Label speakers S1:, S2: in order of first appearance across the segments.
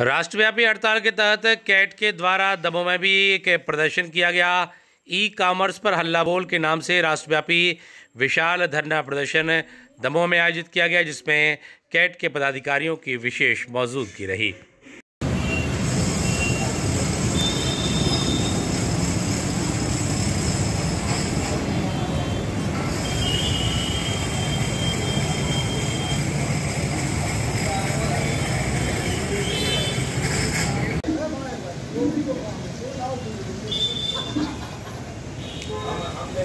S1: राष्ट्रव्यापी हड़ताल के तहत कैट के द्वारा दमोह में भी एक प्रदर्शन किया गया। ई कॉमर्स पर हल्ला बोल के नाम से राष्ट्रव्यापी विशाल धरना प्रदर्शन दमोह में आयोजित किया गया, जिसमें कैट के पदाधिकारियों की विशेष मौजूदगी रही।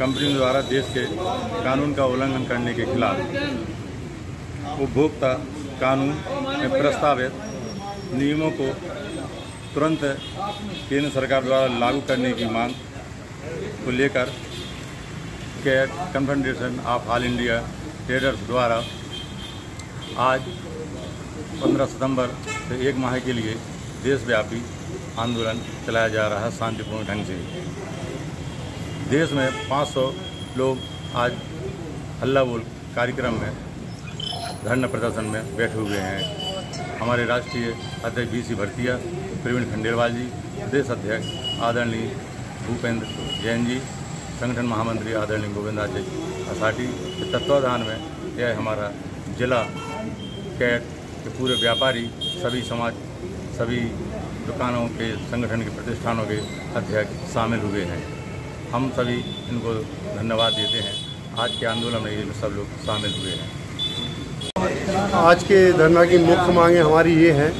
S2: कंपनियों द्वारा देश के कानून का उल्लंघन करने के खिलाफ उपभोक्ता कानून में प्रस्तावित नियमों को तुरंत केंद्र सरकार द्वारा लागू करने की मांग को लेकर CAT confederation of all India traders द्वारा आज 15 सितंबर से एक माह के लिए देशव्यापी आंदोलन चलाया जा रहा है शांतिपूर्ण ढंग से। देश में 500 लोग आज हल्ला बोल कार्यक्रम में, धरना प्रदर्शन में बैठे हुए हैं। हमारे राष्ट्रीय अध्यक्ष बी सी भरतिया, प्रवीण खंडेलवाल जी, प्रदेश अध्यक्ष आदरणीय भूपेंद्र जैन जी, संगठन महामंत्री आदरणीय गोविंदाचार्य असाठी के तत्वाधान में यह हमारा जिला कैट के पूरे व्यापारी, सभी समाज, सभी दुकानों के, संगठन के प्रतिष्ठानों के अध्यक्ष शामिल हुए हैं। हम सभी इनको धन्यवाद देते हैं। आज के आंदोलन में ये सब लोग शामिल हुए हैं।
S3: आज के धरना की मुख्य मांगे हमारी ये हैं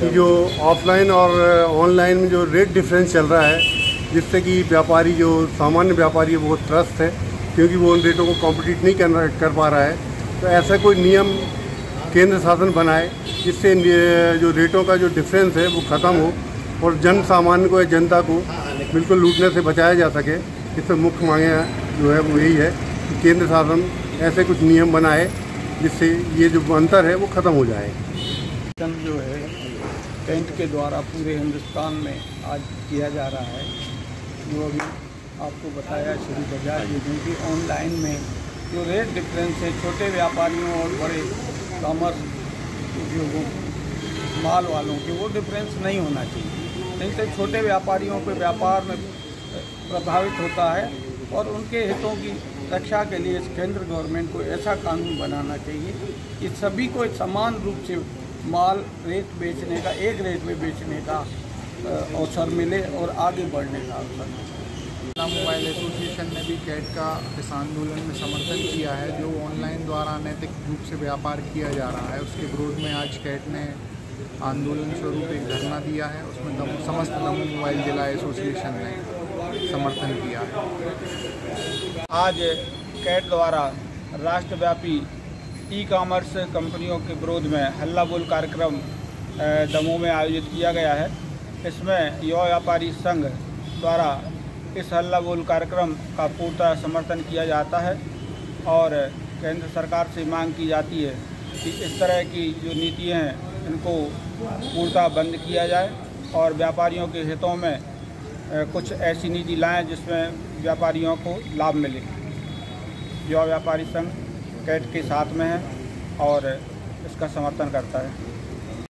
S3: कि जो ऑफलाइन और ऑनलाइन में जो रेट डिफरेंस चल रहा है, जिससे कि व्यापारी जो, सामान्य व्यापारी है वो त्रस्त है, क्योंकि वो उन रेटों को कॉम्पिटिट नहीं कर कर पा रहा है। तो ऐसा कोई नियम केंद्र शासन बनाए, जिससे जो रेटों का जो डिफरेंस है, वो ख़त्म हो और जन सामान्य को या जनता को बिल्कुल लूटने से बचाया जा सके इससे मुख्य मांगे जो है वो यही है कि केंद्र शासन ऐसे कुछ नियम बनाए जिससे ये जो अंतर है वो ख़त्म हो जाए।
S4: जो है, टेंट के द्वारा पूरे हिंदुस्तान में आज किया जा रहा है। जो अभी आपको बताया श्री बजाज जी कि ऑनलाइन में जो रेट डिफरेंस है, छोटे व्यापारियों और बड़े कॉमर्स उद्योगों, माल वालों के, वो डिफरेंस नहीं होना चाहिए। नहीं तो छोटे व्यापारियों के व्यापार में प्रभावित होता है और उनके हितों की रक्षा के लिए केंद्र गवर्नमेंट को ऐसा कानून बनाना चाहिए कि सभी को समान रूप से माल रेट बेचने का, एक रेट में बेचने का अवसर मिले और आगे बढ़ने का अवसर मिले।
S5: मोबाइल एसोसिएशन ने भी कैट का इस आंदोलन में समर्थन किया है, जो ऑनलाइन द्वारा अनैतिक रूप से व्यापार किया जा रहा है। उसके विरोध में आज कैट ने आंदोलन स्वरूप एक धरना दिया है उसमें दम, समस्त दमोह मोबाइल जिला एसोसिएशन ने समर्थन किया है।
S4: आज कैट द्वारा राष्ट्रव्यापी ई कॉमर्स कंपनियों के विरोध में हल्ला बोल कार्यक्रम दमोह में आयोजित किया गया है। इसमें युवा व्यापारी संघ द्वारा इस हल्ला बोल कार्यक्रम का पूर्णतः समर्थन किया जाता है और केंद्र सरकार से मांग की जाती है कि इस तरह की जो नीतियाँ हैं इनको पूर्णतः बंद किया जाए और व्यापारियों के हितों में कुछ ऐसी नीति लाएँ जिसमें व्यापारियों को लाभ मिले। युवा व्यापारी संघ कैट के साथ में है और इसका समर्थन करता है।